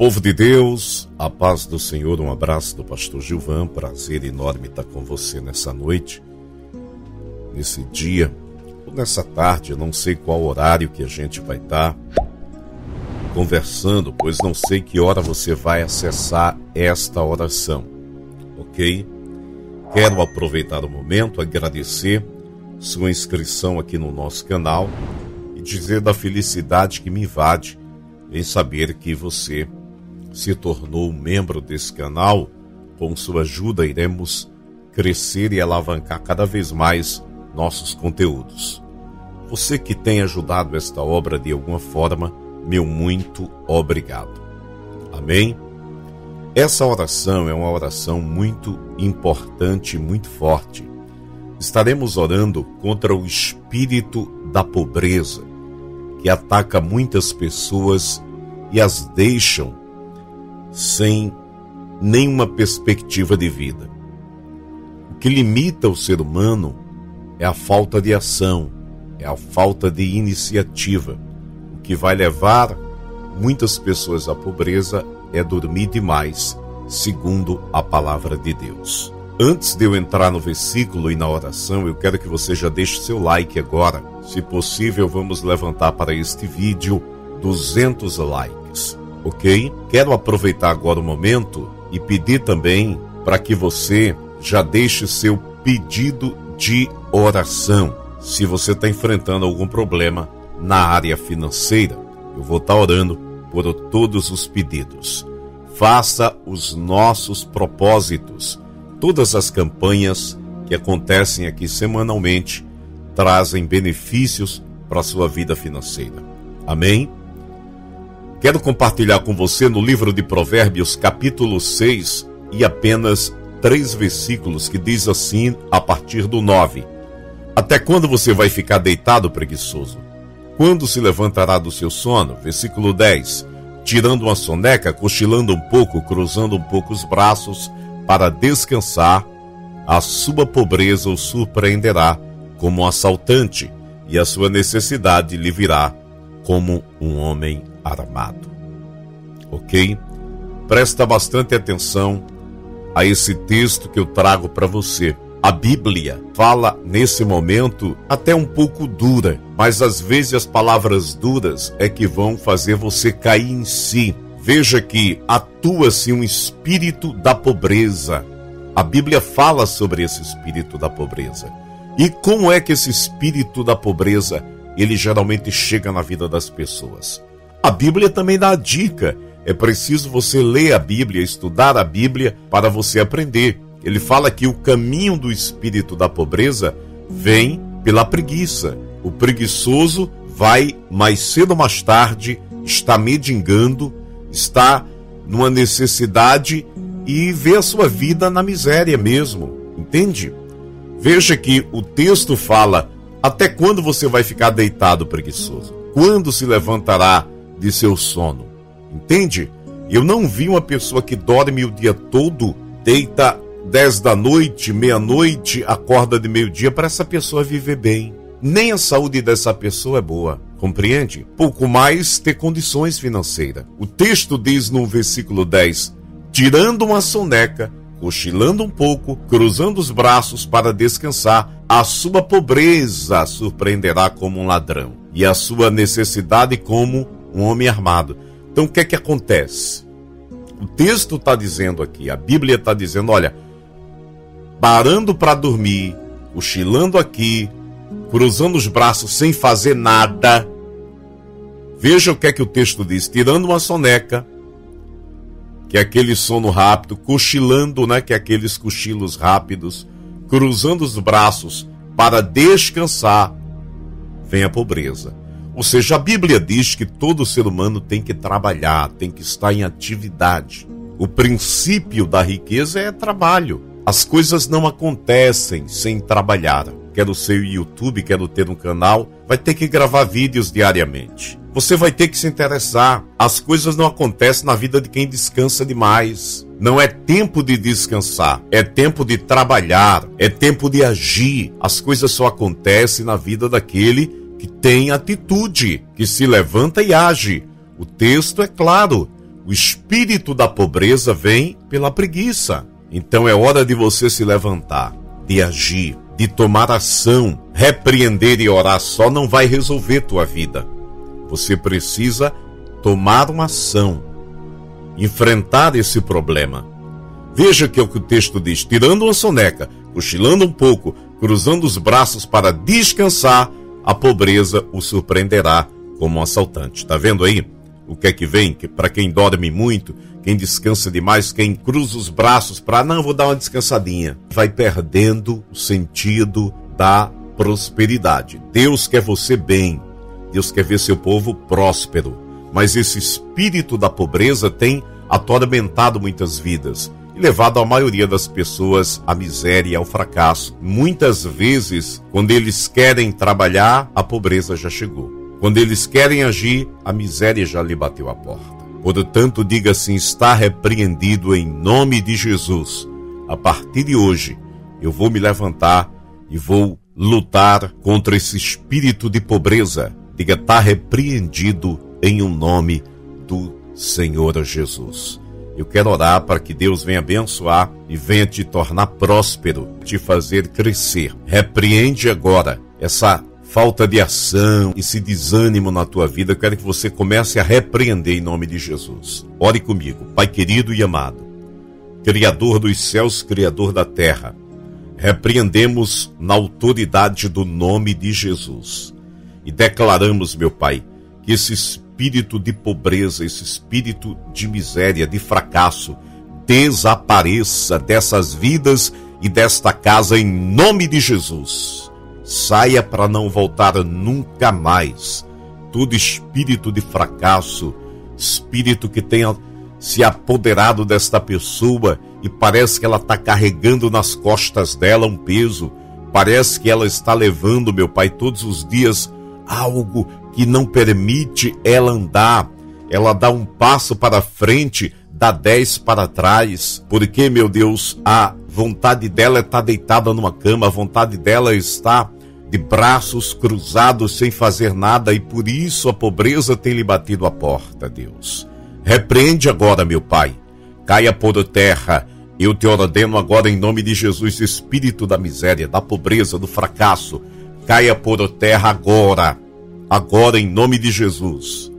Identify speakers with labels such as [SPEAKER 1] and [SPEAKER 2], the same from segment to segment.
[SPEAKER 1] Povo de Deus, a paz do Senhor, um abraço do pastor Gilvan, prazer enorme estar com você nessa noite, nesse dia, ou nessa tarde, não sei qual horário que a gente vai estar conversando, pois não sei que hora você vai acessar esta oração, ok? Quero aproveitar o momento, agradecer sua inscrição aqui no nosso canal e dizer da felicidade que me invade em saber que você se tornou membro desse canal. Com sua ajuda, iremos crescer e alavancar cada vez mais nossos conteúdos. Você que tem ajudado esta obra de alguma forma, meu muito obrigado. Amém? Essa oração é uma oração muito importante, muito forte. Estaremos orando contra o espírito da pobreza que ataca muitas pessoas e as deixam sem nenhuma perspectiva de vida. O que limita o ser humano é a falta de ação, é a falta de iniciativa. O que vai levar muitas pessoas à pobreza é dormir demais, segundo a palavra de Deus. Antes de eu entrar no versículo e na oração, eu quero que você já deixe seu like agora. Se possível, vamos levantar para este vídeo 200 likes ok? Quero aproveitar agora o momento e pedir também para que você já deixe seu pedido de oração. Se você está enfrentando algum problema na área financeira, eu vou estar tá orando por todos os pedidos. Faça os nossos propósitos. Todas as campanhas que acontecem aqui semanalmente trazem benefícios para a sua vida financeira. Amém? Quero compartilhar com você no livro de Provérbios, capítulo 6, e apenas três versículos que diz assim a partir do 9. Até quando você vai ficar deitado preguiçoso? Quando se levantará do seu sono? Versículo 10. Tirando uma soneca, cochilando um pouco, cruzando um pouco os braços para descansar, a sua pobreza o surpreenderá como um assaltante, e a sua necessidade lhe virá como um homem armado. Ok? Presta bastante atenção a esse texto que eu trago para você. A Bíblia fala nesse momento até um pouco dura, mas às vezes as palavras duras é que vão fazer você cair em si. Veja que atua-se um espírito da pobreza. A Bíblia fala sobre esse espírito da pobreza. E como é que esse espírito da pobreza ele geralmente chega na vida das pessoas? A Bíblia também dá a dica. É preciso você ler a Bíblia, estudar a Bíblia para você aprender. Ele fala que o caminho do espírito da pobreza vem pela preguiça. O preguiçoso vai mais cedo ou mais tarde, está mendigando, está numa necessidade e vê a sua vida na miséria mesmo. Entende? Veja que o texto fala: até quando você vai ficar deitado preguiçoso? Quando se levantará de seu sono. Entende? Eu não vi uma pessoa que dorme o dia todo, deita 10 da noite, meia-noite, acorda de meio-dia para essa pessoa viver bem. Nem a saúde dessa pessoa é boa, compreende? Pouco mais ter condições financeiras. O texto diz no versículo 10: tirando uma soneca, cochilando um pouco, cruzando os braços para descansar, a sua pobreza surpreenderá como um ladrão, e a sua necessidade como um homem armado. Então o que é que acontece? O texto está dizendo aqui, a Bíblia está dizendo: olha, parando para dormir, cochilando aqui, cruzando os braços sem fazer nada. Veja o que é que o texto diz: tirando uma soneca, que é aquele sono rápido, cochilando, né, que é aqueles cochilos rápidos, cruzando os braços para descansar, vem a pobreza. Ou seja, a Bíblia diz que todo ser humano tem que trabalhar, tem que estar em atividade. O princípio da riqueza é trabalho. As coisas não acontecem sem trabalhar. Quero ser YouTube, quero ter um canal, vai ter que gravar vídeos diariamente. Você vai ter que se interessar. As coisas não acontecem na vida de quem descansa demais. Não é tempo de descansar, é tempo de trabalhar, é tempo de agir. As coisas só acontecem na vida daquele que tem atitude, que se levanta e age. O texto é claro. O espírito da pobreza vem pela preguiça. Então é hora de você se levantar, de agir, de tomar ação. Repreender e orar só não vai resolver tua vida. Você precisa tomar uma ação, enfrentar esse problema. Veja que é o que o texto diz: tirando uma soneca, cochilando um pouco, cruzando os braços para descansar, a pobreza o surpreenderá como um assaltante. Está vendo aí? O que é que vem? Que para quem dorme muito, quem descansa demais, quem cruza os braços para não vou dar uma descansadinha, vai perdendo o sentido da prosperidade. Deus quer você bem. Deus quer ver seu povo próspero. Mas esse espírito da pobreza tem atormentado muitas vidas e levado a maioria das pessoas à miséria e ao fracasso. Muitas vezes, quando eles querem trabalhar, a pobreza já chegou. Quando eles querem agir, a miséria já lhe bateu a porta. Portanto, diga assim: está repreendido em nome de Jesus. A partir de hoje, eu vou me levantar e vou lutar contra esse espírito de pobreza. Diga, está repreendido em um nome do Senhor Jesus. Eu quero orar para que Deus venha abençoar e venha te tornar próspero, te fazer crescer. Repreende agora essa falta de ação, esse desânimo na tua vida. Eu quero que você comece a repreender em nome de Jesus. Ore comigo, Pai querido e amado, Criador dos céus, Criador da terra. Repreendemos na autoridade do nome de Jesus e declaramos, meu Pai, que esse espírito de pobreza, esse espírito de miséria, de fracasso, desapareça dessas vidas e desta casa em nome de Jesus. Saia para não voltar nunca mais. Todo espírito de fracasso, espírito que tenha se apoderado desta pessoa e parece que ela está carregando nas costas dela um peso, parece que ela está levando, meu Pai, todos os dias algo que não permite ela andar. Ela dá um passo para frente, dá dez para trás, porque, meu Deus, a vontade dela é estar deitada numa cama, a vontade dela está de braços cruzados sem fazer nada e por isso a pobreza tem lhe batido a porta, Deus. Repreende agora, meu Pai. Caia por terra. Eu te ordeno agora em nome de Jesus, espírito da miséria, da pobreza, do fracasso. Caia por terra agora agora em nome de Jesus.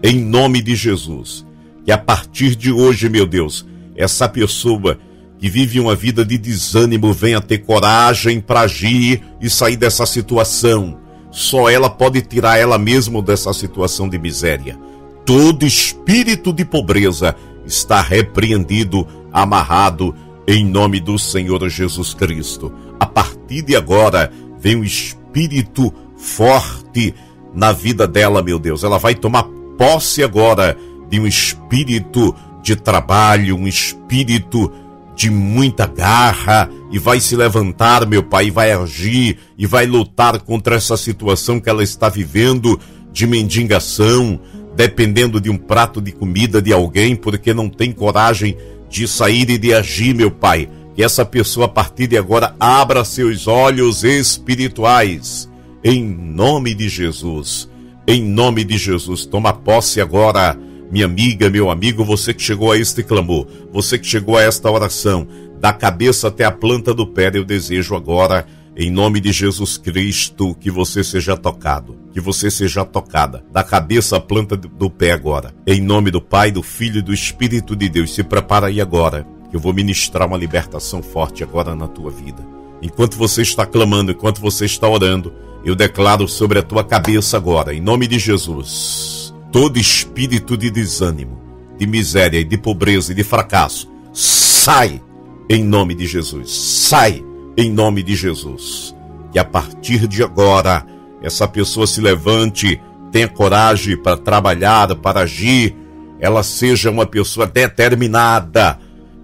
[SPEAKER 1] Em nome de Jesus. Que a partir de hoje, meu Deus, essa pessoa que vive uma vida de desânimo venha ter coragem para agir e sair dessa situação. Só ela pode tirar ela mesma dessa situação de miséria. Todo espírito de pobreza está repreendido, amarrado em nome do Senhor Jesus Cristo. A partir de agora, vem um espírito forte na vida dela, meu Deus. Ela vai tomar posse agora de um espírito de trabalho, um espírito de muita garra e vai se levantar, meu pai, e vai agir e vai lutar contra essa situação que ela está vivendo de mendigação, dependendo de um prato de comida de alguém, porque não tem coragem de sair e de agir, meu pai. Que essa pessoa a partir de agora abra seus olhos espirituais. Em nome de Jesus. Em nome de Jesus, toma posse agora, minha amiga, meu amigo, você que chegou a este clamor, você que chegou a esta oração, da cabeça até a planta do pé, eu desejo agora, em nome de Jesus Cristo, que você seja tocado, que você seja tocada, da cabeça à planta do pé agora. Em nome do Pai, do Filho e do Espírito de Deus, se prepara aí agora, eu vou ministrar uma libertação forte agora na tua vida. Enquanto você está clamando, enquanto você está orando, eu declaro sobre a tua cabeça agora, em nome de Jesus, todo espírito de desânimo, de miséria de pobreza e de fracasso, sai em nome de Jesus. Sai em nome de Jesus. Que a partir de agora, essa pessoa se levante, tenha coragem para trabalhar, para agir, ela seja uma pessoa determinada.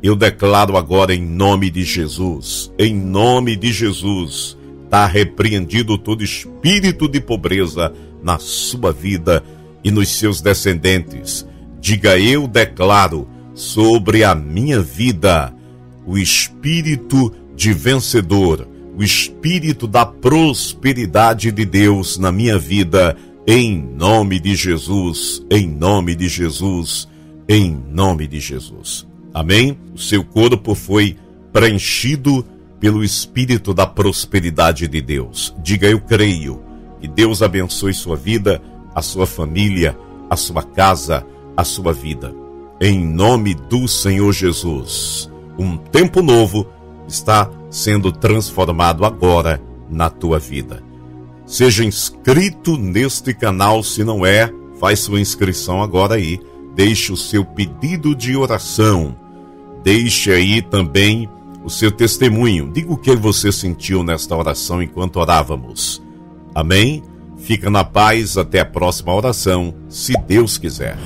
[SPEAKER 1] Eu declaro agora em nome de Jesus, em nome de Jesus está repreendido todo espírito de pobreza na sua vida e nos seus descendentes. Diga eu declaro sobre a minha vida o espírito de vencedor, o espírito da prosperidade de Deus na minha vida, em nome de Jesus, em nome de Jesus. em nome de Jesus. Amém? O seu corpo foi preenchido pelo Espírito da prosperidade de Deus. Diga eu creio. Que Deus abençoe sua vida, a sua família, a sua casa, a sua vida. Em nome do Senhor Jesus. Um tempo novo está sendo transformado agora na tua vida. Seja inscrito neste canal, se não é, faz sua inscrição agora aí. Deixe o seu pedido de oração. Deixe aí também o seu testemunho. Diga o que você sentiu nesta oração enquanto orávamos. Amém? Fica na paz até a próxima oração, se Deus quiser.